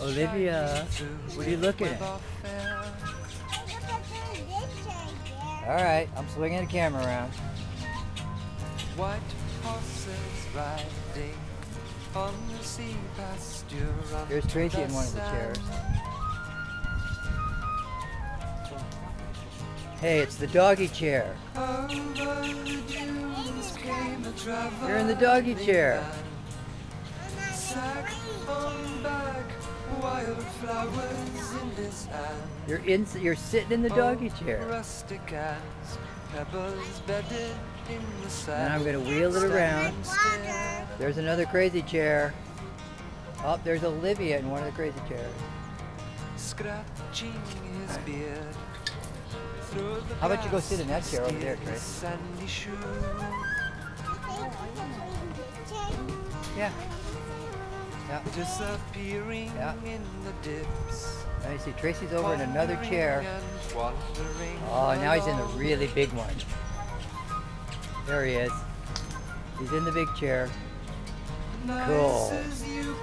Olivia, what are you looking at? Alright, I'm swinging the camera around. White horses riding on the sea pasture. Here's Tracy in one of the chairs. Hey, it's the doggy chair. You're in the doggy chair. You're in. You're sitting in the doggy chair. And I'm gonna wheel it around. There's another crazy chair. Oh, there's Olivia in one of the crazy chairs. Scratching his beard. How about you go sit in that chair over there, Trace? Yeah. Yeah. Disappearing Yeah. in the dips. Now you see Tracy's over in another chair. Wandering and wandering Oh, now he's in the really big one. There he is. He's in the big chair. Nice Cool. as you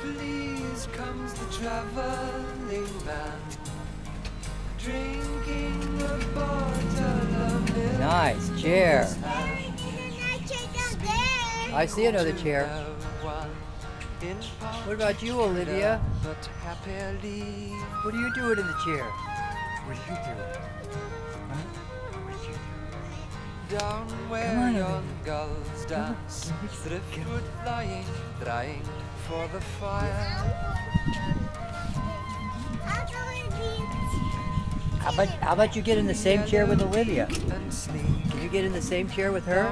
I see another chair. of one in What about you, Olivia? What are you doing in the chair? What are you doing? down where Come on, yon Olivia. gulls Come on, dance. Olivia, Driftwood flying, drying for the fire. How about, how about you get in the same chair with Olivia? Can you get in the same chair with her?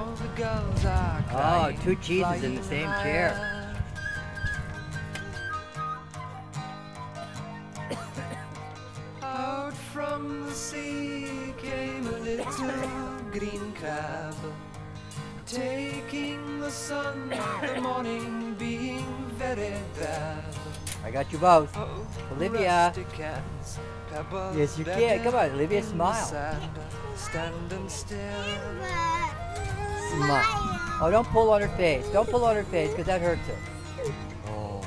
Oh, two cheeses in the same chair. Out from the sea came a little green crab, taking the sun, the morning being very bad. I got you both. Oh, Olivia. pebbles Yes, you can. Come on, Olivia, smile. Standing still. Smile. Oh, don't pull on her face. Don't pull on her face because that hurts her. Oh.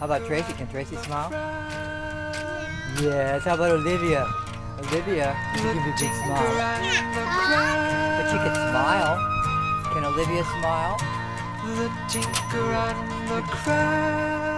How about Tracy? Can Tracy smile? Yes. How about Olivia? Olivia, you give me a big smile. and the crab, But she can smile. Can Olivia smile? The tinker and the crab.